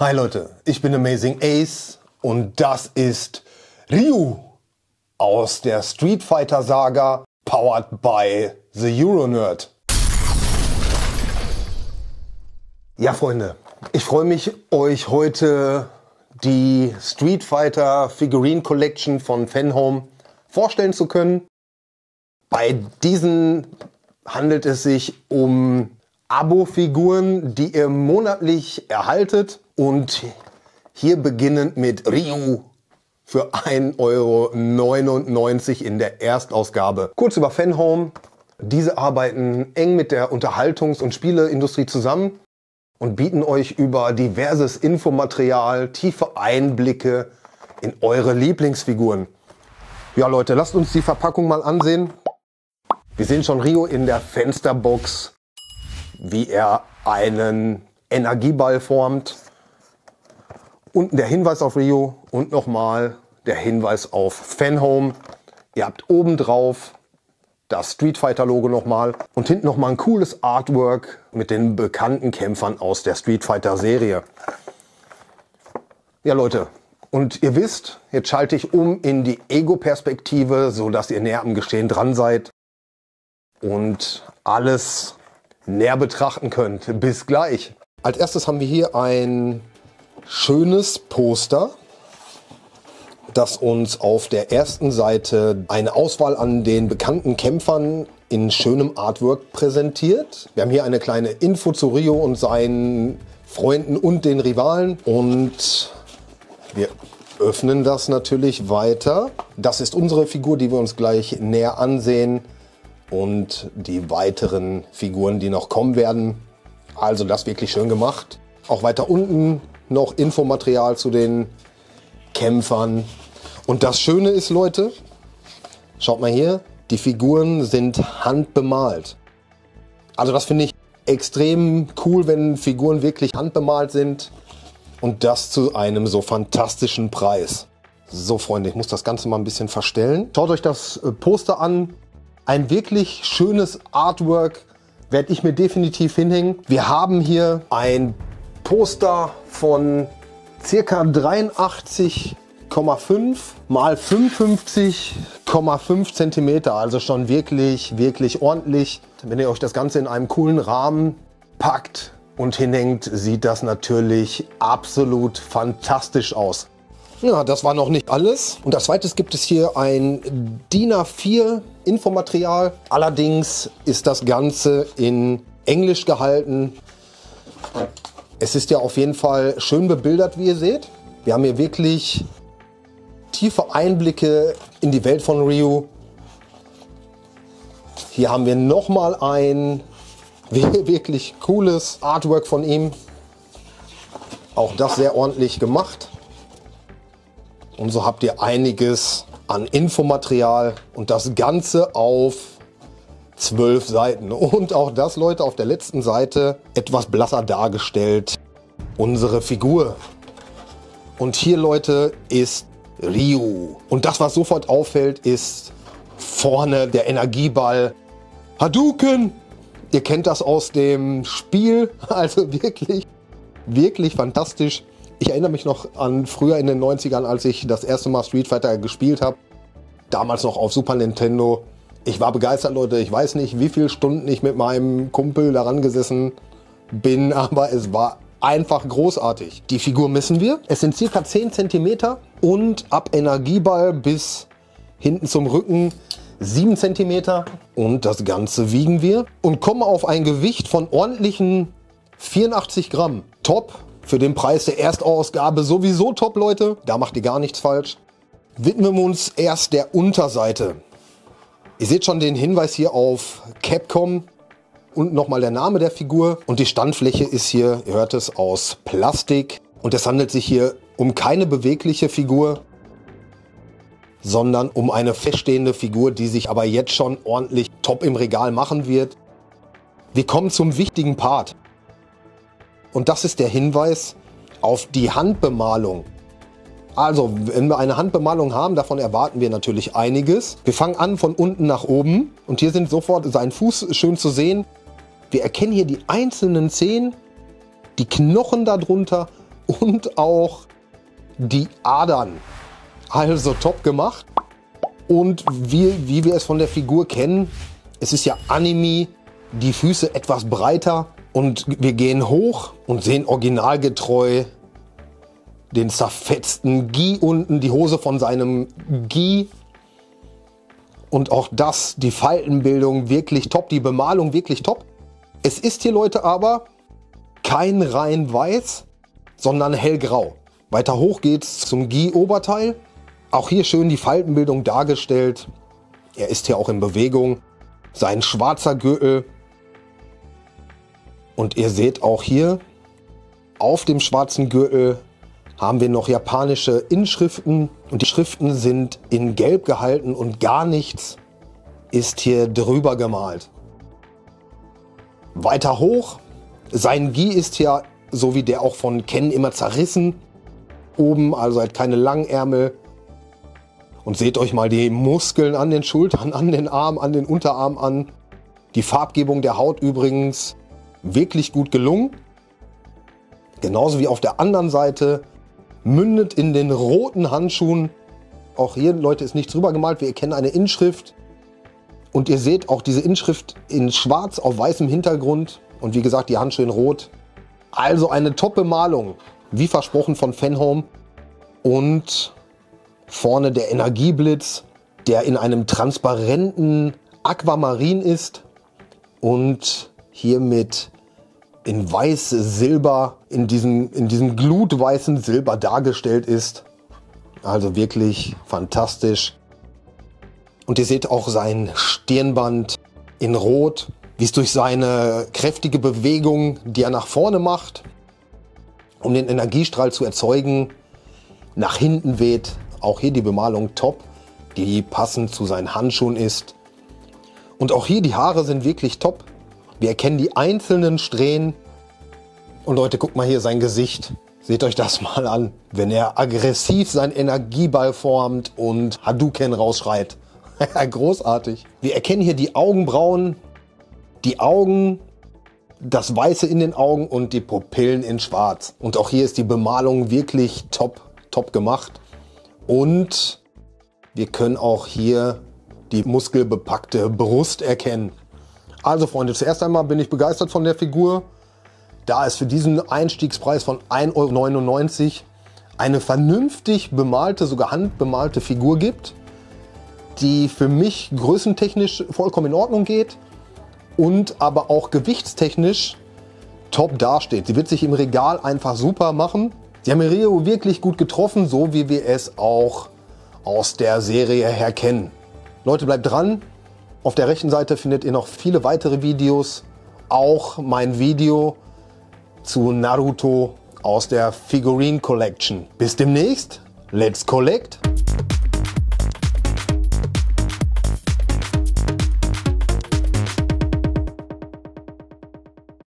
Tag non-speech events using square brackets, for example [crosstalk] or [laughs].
Hi Leute, ich bin Amazing Ace und das ist Ryu aus der Street Fighter Saga powered by the Euronerd. Ja Freunde, ich freue mich euch heute die Street Fighter Figurine Collection von Fanhome vorstellen zu können. Bei diesen handelt es sich um Abo-Figuren, die ihr monatlich erhaltet. Und hier beginnend mit Ryu für 1,99 Euro in der Erstausgabe. Kurz über Fanhome. Diese arbeiten eng mit der Unterhaltungs- und Spieleindustrie zusammen und bieten euch über diverses Infomaterial tiefe Einblicke in eure Lieblingsfiguren. Ja Leute, lasst uns die Verpackung mal ansehen. Wir sehen schon Rio in der Fensterbox, wie er einen Energieball formt. Unten der Hinweis auf Rio und nochmal der Hinweis auf Fanhome. Ihr habt oben drauf das Street Fighter Logo nochmal und hinten nochmal ein cooles Artwork mit den bekannten Kämpfern aus der Street Fighter Serie. Ja Leute, und ihr wisst, jetzt schalte ich um in die Ego-Perspektive, so dass ihr näher am Geschehen dran seid und alles näher betrachten könnt. Bis gleich. Als erstes haben wir hier ein schönes Poster, das uns auf der ersten Seite eine Auswahl an den bekannten Kämpfern in schönem Artwork präsentiert. Wir haben hier eine kleine Info zu Rio und seinen Freunden und den Rivalen und wir öffnen das natürlich weiter. Das ist unsere Figur, die wir uns gleich näher ansehen und die weiteren Figuren, die noch kommen werden. Also das wirklich schön gemacht. Auch weiter unten noch Infomaterial zu den Kämpfern. Und das Schöne ist, Leute, schaut mal hier, die Figuren sind handbemalt. Also das finde ich extrem cool, wenn Figuren wirklich handbemalt sind und das zu einem so fantastischen Preis. So Freunde, ich muss das Ganze mal ein bisschen verstellen. Schaut euch das äh, Poster an. Ein wirklich schönes Artwork werde ich mir definitiv hinhängen. Wir haben hier ein Poster von circa 83,5 mal 55,5 Zentimeter. Also schon wirklich, wirklich ordentlich. Wenn ihr euch das Ganze in einem coolen Rahmen packt und hinhängt, sieht das natürlich absolut fantastisch aus. Ja, das war noch nicht alles. Und als zweites gibt es hier ein DIN A4 Infomaterial. Allerdings ist das Ganze in Englisch gehalten. Es ist ja auf jeden Fall schön bebildert, wie ihr seht. Wir haben hier wirklich tiefe Einblicke in die Welt von Ryu. Hier haben wir nochmal ein [laughs] wirklich cooles Artwork von ihm. Auch das sehr ordentlich gemacht. Und so habt ihr einiges an Infomaterial und das Ganze auf zwölf Seiten. Und auch das, Leute, auf der letzten Seite etwas blasser dargestellt. Unsere Figur. Und hier, Leute, ist Ryu. Und das, was sofort auffällt, ist vorne der Energieball. Hadouken! Ihr kennt das aus dem Spiel. [laughs] Also wirklich, wirklich fantastisch. Ich erinnere mich noch an früher in den 90ern, als ich das erste Mal Street Fighter gespielt habe. Damals noch auf Super Nintendo. Ich war begeistert, Leute. Ich weiß nicht, wie viele Stunden ich mit meinem Kumpel daran gesessen bin, [laughs] aber es war einfach großartig. Die Figur messen wir. Es sind circa 10 cm und ab Energieball bis hinten zum Rücken 7 cm. Und das Ganze wiegen wir und kommen auf ein Gewicht von ordentlichen 84 Gramm. Top. Für den Preis der Erstausgabe sowieso top, Leute. Da macht ihr gar nichts falsch. Widmen wir uns erst der Unterseite. Ihr seht schon den Hinweis hier auf Capcom und nochmal der Name der Figur. Und die Standfläche ist hier, ihr hört es, aus Plastik. Und es handelt sich hier um keine bewegliche Figur, sondern um eine feststehende Figur, die sich aber jetzt schon ordentlich top im Regal machen wird. Wir kommen zum wichtigen Part. Und das ist der Hinweis auf die Handbemalung. Also, wenn wir eine Handbemalung haben, davon erwarten wir natürlich einiges. Wir fangen an von unten nach oben und hier sind sofort sein Fuß schön zu sehen. Wir erkennen hier die einzelnen Zehen, die Knochen darunter und auch die Adern. Also top gemacht. Und wie, wie wir es von der Figur kennen, es ist ja Anime, die Füße etwas breiter und wir gehen hoch und sehen originalgetreu den zerfetzten Gi unten, die Hose von seinem Gi. Und auch das, die Faltenbildung wirklich top, die Bemalung wirklich top. Es ist hier, Leute, aber kein rein weiß, sondern hellgrau. Weiter hoch geht's zum Gi-Oberteil. Auch hier schön die Faltenbildung dargestellt. Er ist hier auch in Bewegung. Sein schwarzer Gürtel. Und ihr seht auch hier auf dem schwarzen Gürtel haben wir noch japanische Inschriften und die Schriften sind in Gelb gehalten und gar nichts ist hier drüber gemalt. Weiter hoch, sein Gi ist ja so wie der auch von Ken immer zerrissen. Oben, also halt keine Langärmel. Und seht euch mal die Muskeln an den Schultern, [laughs] an den Armen, an den Unterarm an. Die Farbgebung der Haut übrigens wirklich gut gelungen. Genauso wie auf der anderen Seite mündet in den roten Handschuhen. Auch hier, Leute, ist nichts drüber gemalt. Wir erkennen eine Inschrift. Und ihr seht auch diese Inschrift in schwarz auf weißem Hintergrund. Und wie gesagt, die Handschuhe in rot. Also eine Top-Bemalung, wie versprochen von Fanhome. Und vorne der Energieblitz, der in einem transparenten Aquamarin ist. Und hier mit in weiß Silber, in diesem, in diesem glutweißen Silber dargestellt ist. Also wirklich fantastisch. Und ihr seht auch sein Stirnband in Rot, wie es durch seine kräftige Bewegung, die er nach vorne macht, um den Energiestrahl zu erzeugen, nach hinten weht. Auch hier die Bemalung top, die passend zu seinen Handschuhen ist. Und auch hier die Haare sind wirklich top. Wir erkennen die einzelnen Strähnen. Und Leute, guckt mal hier sein Gesicht. Seht euch das mal an, wenn er aggressiv seinen Energieball formt und Hadouken rausschreit. [laughs] Großartig. Wir erkennen hier die Augenbrauen, die Augen, das Weiße in den Augen und die Pupillen in Schwarz. Und auch hier ist die Bemalung wirklich top, top gemacht. Und wir können auch hier die muskelbepackte Brust erkennen. Also Freunde, zuerst einmal bin ich begeistert von der Figur. Da es für diesen Einstiegspreis von 1,99 Euro eine vernünftig bemalte, sogar handbemalte Figur gibt, die für mich größentechnisch vollkommen in Ordnung geht und aber auch gewichtstechnisch top dasteht. Sie wird sich im Regal einfach super machen. Sie haben Rio wirklich gut getroffen, so wie wir es auch aus der Serie her kennen. Leute, bleibt dran. Auf der rechten Seite findet ihr noch viele weitere Videos. Auch mein Video zu Naruto aus der Figurine Collection. Bis demnächst. Let's collect!